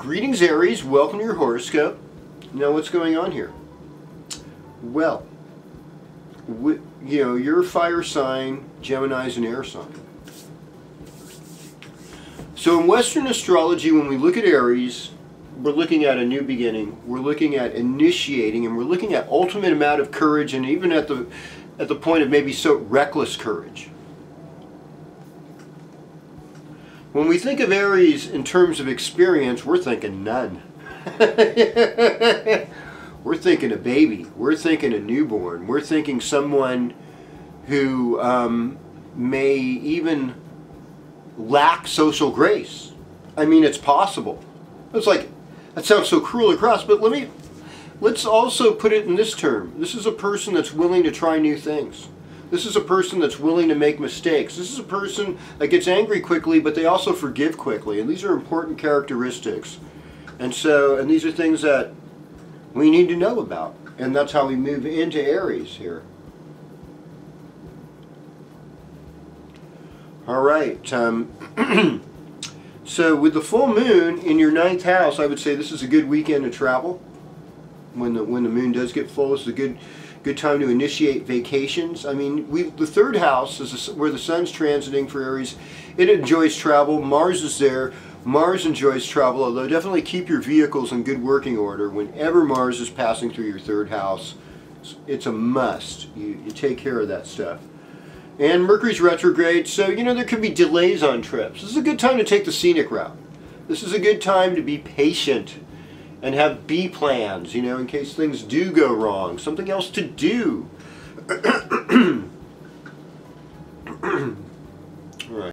Greetings Aries, welcome to your horoscope. Now what's going on here? Well, you know, you're a fire sign, Gemini's an air sign. So in Western astrology, when we look at Aries, we're looking at a new beginning. We're looking at initiating, and we're looking at ultimate amount of courage, and even at the at the point of maybe so reckless courage. When we think of Aries in terms of experience, we're thinking none. we're thinking a baby. We're thinking a newborn. We're thinking someone who um, may even lack social grace. I mean, it's possible. It's like, that sounds so cruel across, but let me, let's also put it in this term. This is a person that's willing to try new things. This is a person that's willing to make mistakes. This is a person that gets angry quickly, but they also forgive quickly. And these are important characteristics. And so, and these are things that we need to know about. And that's how we move into Aries here. All right. Um, so with the full moon in your ninth house, I would say this is a good weekend to travel. When the when the moon does get full, it's a good good time to initiate vacations. I mean, we the third house is where the sun's transiting for Aries. It enjoys travel. Mars is there. Mars enjoys travel, although definitely keep your vehicles in good working order. Whenever Mars is passing through your third house, it's a must. You, you take care of that stuff. And Mercury's retrograde, so you know there could be delays on trips. This is a good time to take the scenic route. This is a good time to be patient and have B plans, you know, in case things do go wrong. Something else to do.